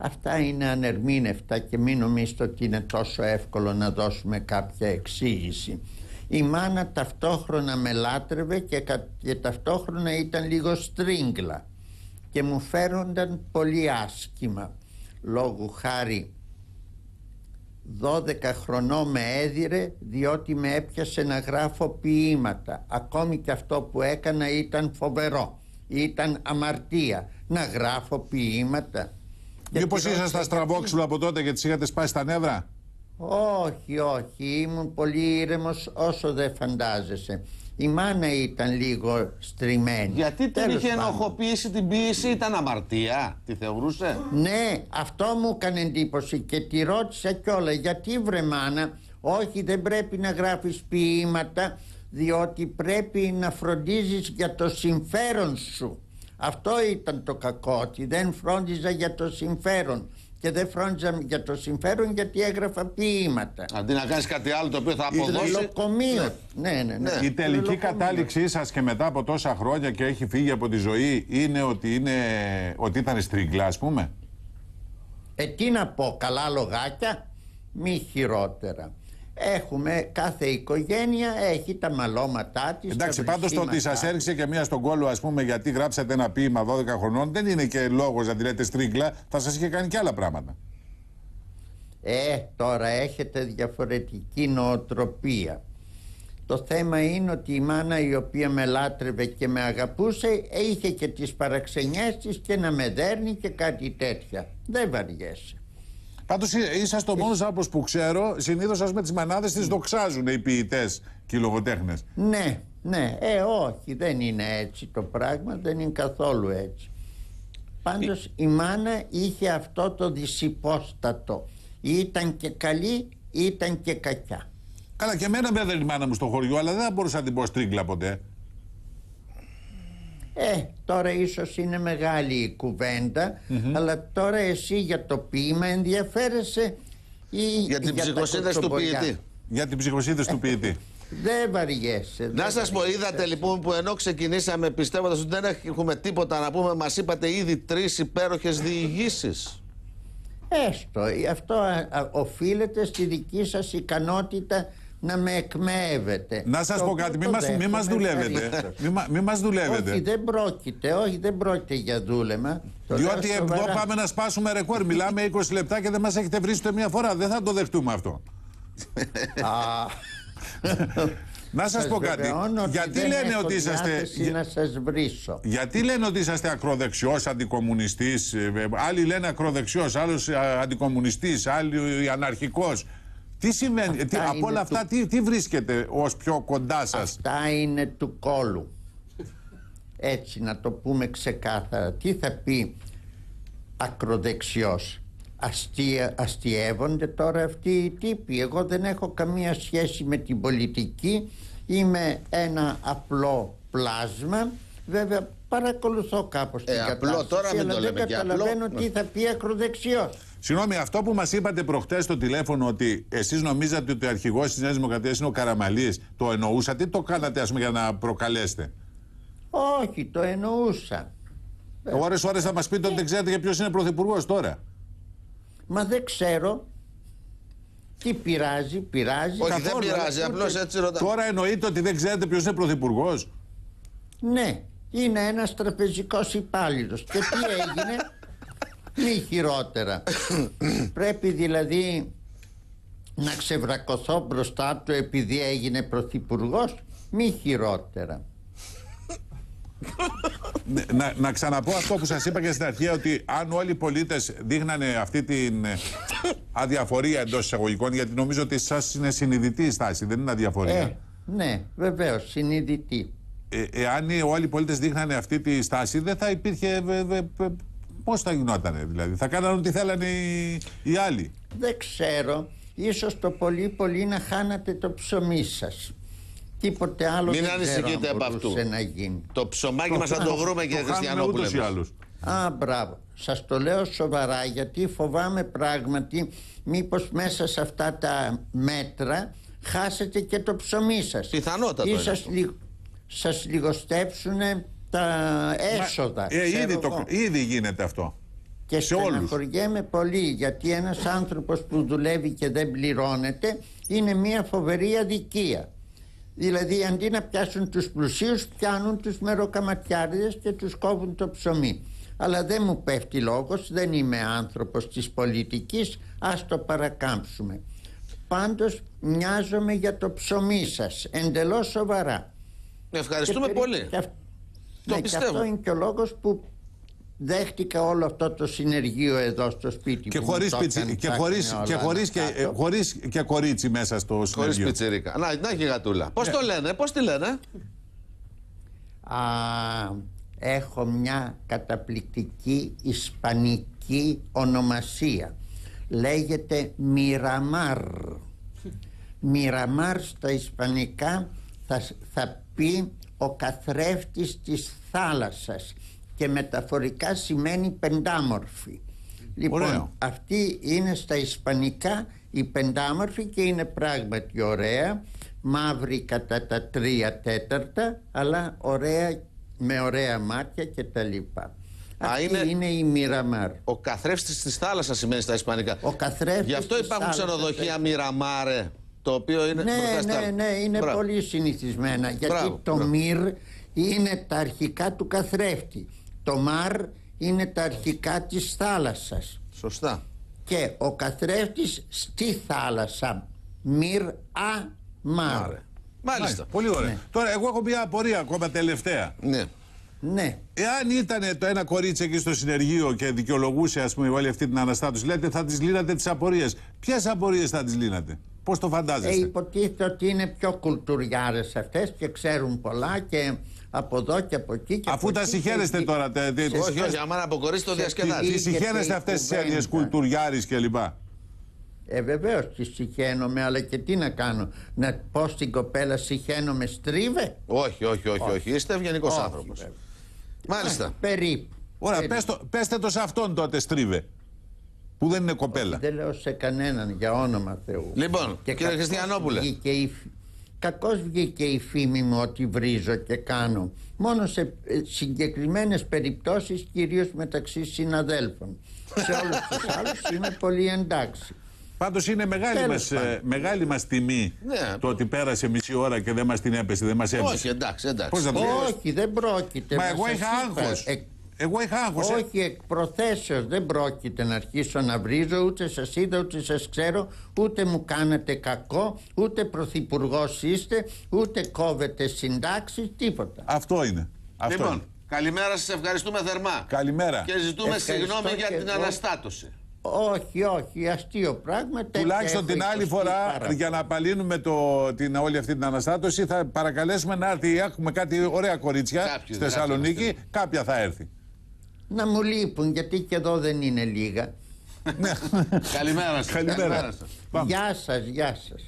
Αυτά είναι ανερμήνευτα και μην νομίζετε ότι είναι τόσο εύκολο να δώσουμε κάποια εξήγηση. Η μάνα ταυτόχρονα με λάτρευε και, και ταυτόχρονα ήταν λίγο στρίγκλα και μου φέρονταν πολύ άσχημα. Λόγου χάρη 12 χρονών με έδιρε διότι με έπιασε να γράφω ποίηματα. Ακόμη και αυτό που έκανα ήταν φοβερό. Ήταν αμαρτία να γράφω ποίηματα Μήπως ήσασταν στραβόξυλο από τότε και τις είχατε σπάσει τα νεύρα; Όχι όχι ήμουν πολύ ήρεμος όσο δεν φαντάζεσαι η μάνα ήταν λίγο στριμμένη. Γιατί την είχε ενοχοποιήσει την ποιήση, ήταν αμαρτία, τη θεωρούσε; Ναι, αυτό μου έκανε εντύπωση και τη ρώτησα κιόλα γιατί βρε μάνα, όχι δεν πρέπει να γράφεις ποίηματα διότι πρέπει να φροντίζεις για το συμφέρον σου. Αυτό ήταν το κακό, ότι δεν φρόντιζα για το συμφέρον και δεν φρόντιζα για το συμφέρον γιατί έγραφα ποίηματα. Αντί να κάνεις κάτι άλλο το οποίο θα αποδώσει. Λοκομείο. Ναι. Ναι, ναι, ναι. Η τελική κατάληξή σας και μετά από τόσα χρόνια και έχει φύγει από τη ζωή είναι ότι, είναι, ότι ήταν στριγκλά, ας πούμε; Ε, τι να πω, καλά λογάκια, μη χειρότερα. Έχουμε, κάθε οικογένεια έχει τα μαλώματά της. Εντάξει, πάντως το ότι σας έριξε και μία στον κόλλο, ας πούμε, γιατί γράψατε ένα ποίημα 12 χρονών, δεν είναι και λόγος να τη λέτε στρίγκλα, θα σας είχε κάνει και άλλα πράγματα. Ε, τώρα έχετε διαφορετική νοοτροπία. Το θέμα είναι ότι η μάνα η οποία με λάτρευε και με αγαπούσε είχε και τις παραξενιές της και να με δέρνει και κάτι τέτοια. Δεν βαριέσαι. Πάντως είσαστε ο μόνος άνθρωπος που ξέρω. Συνήθως ας με τις μανάδες τις δοξάζουν οι ποιητές και οι λογοτέχνες. Ναι, ναι. Ε, όχι, δεν είναι έτσι το πράγμα. Δεν είναι καθόλου έτσι. Πάντως η μάνα είχε αυτό το δυσυπόστατο. Ήταν και καλή, ήταν και κακιά. Καλά, και εμένα βέβαια η μάνα μου στο χωριό, αλλά δεν μπορούσα να την πω στρίγκλα ποτέ. Ε, τώρα ίσως είναι μεγάλη η κουβέντα, αλλά τώρα εσύ για το ποίημα ενδιαφέρεσαι ή για την ψυχοσύνδεση του ποιητή. Για την ψυχοσύνδεση του ποιητή. Δεν βαριέσαι. Να σας πω, είδατε λοιπόν που ενώ ξεκινήσαμε πιστεύοντας ότι δεν έχουμε τίποτα να πούμε, μας είπατε ήδη τρεις υπέροχες διηγήσεις. Έστω. Αυτό οφείλεται στη δική σας ικανότητα να με εκμεύετε. Να σας πω κάτι, μην μας, μη μας δουλεύετε. Μην μας δουλεύετε. Όχι, δεν πρόκειται, όχι, δεν πρόκειται για δούλεμα. Διότι εδώ πάμε να σπάσουμε ρεκόρ. Μιλάμε 20 λεπτά και δεν μας έχετε βρει ούτε μία φορά. Δεν θα το δεχτούμε αυτό. Να σας, πω κάτι. Γιατί λένε ότι είσαστε. Να σας βρίσω. Γιατί λένε ότι είσαστε ακροδεξιός αντικομουνιστής. Ε, άλλοι λένε ακροδεξιός, άλλος ε, αντικομουνιστής, άλλοι αναρχικός. Τι σημαίνει, τι, από όλα αυτά τι, τι βρίσκεται ως πιο κοντά σας; Αυτά είναι του κόλου. Έτσι να το πούμε ξεκάθαρα. Τι θα πει ακροδεξιός; Αστεία, αστειεύονται τώρα αυτοί οι τύποι. Εγώ δεν έχω καμία σχέση με την πολιτική. Είμαι ένα απλό πλάσμα. Βέβαια παρακολουθώ κάπως ε, την απλό, κατάσταση. Τώρα μην αλλά δεν καταλαβαίνω τι θα πει ακροδεξιός. Συγγνώμη, αυτό που μας είπατε προχτές στο τηλέφωνο ότι εσείς νομίζατε ότι ο αρχηγός της Νέας Δημοκρατίας είναι ο Καραμαλής, το εννοούσατε ή το κάνατε ας πούμε, για να προκαλέσετε; Όχι, το εννοούσα. Ωρε ώρε θα μας πείτε ότι δεν ξέρετε για ποιος είναι πρωθυπουργός τώρα. Μα δεν ξέρω. Τι πειράζει, πειράζει. Όχι, δεν πειράζει, απλώς έτσι ρωτάω. Τώρα εννοείται ότι δεν ξέρετε ποιος είναι πρωθυπουργός. Ναι, είναι ένας τραπεζικός υπάλληλος. Και τι έγινε, μη χειρότερα. Πρέπει δηλαδή να ξεβρακωθώ μπροστά του επειδή έγινε πρωθυπουργός, μη χειρότερα. Ναι, να, να ξαναπώ αυτό που σας είπα και στην αρχή ότι αν όλοι οι πολίτες δείχνανε αυτή την ε, αδιαφορία εντός εισαγωγικών γιατί νομίζω ότι σας είναι συνειδητή η στάση, δεν είναι αδιαφορία. Ε, ναι, βεβαίως, συνειδητή. Ε, εάν όλοι οι πολίτες δείχνανε αυτή τη στάση δεν θα υπήρχε Πώς θα γινότανε δηλαδή, θα κάνανε ό,τι θέλανε οι, οι άλλοι. Δεν ξέρω. Ίσως το πολύ πολύ να χάνατε το ψωμί σας. Τίποτε άλλο Μην ανησυχείτε από αυτού. Να γίνει. Το ψωμάκι μας θα το βρούμε και Χριστιανόπουλες. Α, μπράβο. Σας το λέω σοβαρά γιατί φοβάμαι πράγματι μήπως μέσα σε αυτά τα μέτρα χάσετε και το ψωμί σας. Πιθανότατα. Ή σας λιγοστέψουν τα έσοδα. ε, ήδη, το, ήδη γίνεται αυτό. Και σε όλους. στεναχωριέμαι πολύ γιατί ένας άνθρωπος που δουλεύει και δεν πληρώνεται είναι μια φοβερή αδικία. Δηλαδή αντί να πιάσουν τους πλουσίους πιάνουν τους μεροκαματιάριδες και τους κόβουν το ψωμί. Αλλά δεν μου πέφτει λόγος, δεν είμαι άνθρωπος της πολιτικής, ας το παρακάμψουμε. Πάντως μοιάζομαι για το ψωμί σας, εντελώς σοβαρά. Ευχαριστούμε Και πολύ. περί- και αυ- Το ναι, και πιστεύω. αυτό είναι και ο λόγος που δέχτηκα όλο αυτό το συνεργείο εδώ στο σπίτι Και που μου χωρίς, το πιτσι- έκανε, και, τα χωρίς, έκανε και, όλα χωρίς, και, κάτω. ε, χωρίς και κορίτσι μέσα στο Χωρίς συνεργείο. πιτσιρίκα. Να, να και η γατούλα. Πώς το λένε, πώς τη λένε; Α, έχω μια καταπληκτική ισπανική ονομασία. Λέγεται Μιραμάρ. Μιραμάρ στα ισπανικά θα, θα πει ο καθρέφτης της θάλασσας και μεταφορικά σημαίνει πεντάμορφη. Λοιπόν, Ωραίο. αυτή είναι στα ισπανικά η πεντάμορφη και είναι πράγματι ωραία. Μαύρη κατά τα τρία τέταρτα, αλλά ωραία με ωραία μάτια και τα λοιπά. Αυτή είναι- είναι... η Μιραμάρ. Ο καθρέφτης της θάλασσας σημαίνει στα Ισπανικά. Ο καθρέφτης Γι' αυτό της υπάρχουν θάλασσας, ξενοδοχεία ε. Μιραμάρε. Το οποίο είναι. Ναι, μπροστά στα- ναι, ναι, είναι Μπράβο. πολύ συνηθισμένα. Γιατί Μπράβο, το μπράβο. μυρ είναι τα αρχικά του καθρέφτη. Το μαρ είναι τα αρχικά της θάλασσας. Σωστά. Και ο καθρέφτης στη θάλασσα. Μυρ α μαρ. Μάρε. Μάλιστα. Μάλιστα. Πολύ ωραία. Τώρα, εγώ έχω μια απορία ακόμα τελευταία. Ναι. Ναι. Εάν ήταν το ένα κορίτσι εκεί στο συνεργείο και δικαιολογούσε ας πούμε, όλη αυτή την αναστάτωση, λέτε θα της λύνατε τις απορίες. Ποιες απορίες θα τι λύνατε, Πώς το Ε, φαντάζεστε. υποτίθεται ότι είναι πιο κουλτουριάρες αυτές και ξέρουν πολλά και από εδώ και από εκεί και Αφού από τα εκεί συγχαίρεστε και- τώρα, τε- τε- τις- Όχι, όχι, άμα να αποκορίσει το διασκεδάζεις. τις συγχαίρεστε αυτές τις κουβέντα. έννοιες κουλτουριάρης κλπ. Ε, βεβαίως τη συχαίνομαι, αλλά και τι να κάνω. Να πω στην κοπέλα συχαίνομαι στρίβε. Όχι, όχι, όχι, όχι. Είστε ευγενικός Όχι, άνθρωπος. βέβαια. Μάλιστα. Περίπου. Ωραία, Περίπου. πες το, πέστε το σε αυτόν τότε στρίβε. Που δεν είναι κοπέλα. Δεν λέω σε κανέναν για όνομα Θεού. Λοιπόν, κύριε κακώς Χριστιανόπουλε. βγήκε η φ- Κακώς βγήκε η φήμη μου ότι βρίζω και κάνω. Μόνο σε ε, συγκεκριμένες περιπτώσεις, κυρίως μεταξύ συναδέλφων. σε όλους τους άλλους είμαι πολύ εντάξει. Πάντως είναι μεγάλη Τέλος μας, ε, πάντων. μεγάλη μας τιμή Ναι. το ότι πέρασε μισή ώρα και δεν μας την έπεσε, δεν μας έπεσε. Όχι, εντάξει, εντάξει. Πώς να το πω. Όχι, δεν πρόκειται. Μα να εγώ σας είχα είπα. άγχος. Ε, Εγώ είχα άγχος. ε. Όχι εκ προθέσεως δεν πρόκειται να αρχίσω να βρίζω ούτε σας είδα ούτε σας ξέρω ούτε μου κάνατε κακό ούτε πρωθυπουργός είστε ούτε κόβετε συντάξεις τίποτα. Αυτό είναι. Αυτό Λοιπόν, είναι. καλημέρα σας, ευχαριστούμε θερμά. Καλημέρα. Και ζητούμε Ευχαριστώ συγγνώμη για και την εγώ. αναστάτωση. Όχι, όχι, αστείο πράγμα. τέτοια Τουλάχιστον έχω την άλλη υποστεί φορά, πάρα για να απαλύνουμε το, την, όλη αυτή την αναστάτωση, θα παρακαλέσουμε να έρθει. Έχουμε κάτι ωραία κορίτσια Κάποιοι, στη κάποιοι Θεσσαλονίκη. είμαστε. Κάποια θα έρθει. Να μου λείπουν γιατί και εδώ δεν είναι λίγα. Καλημέρα σας. Καλημέρα. Πάμε. Γεια σας, γεια σας.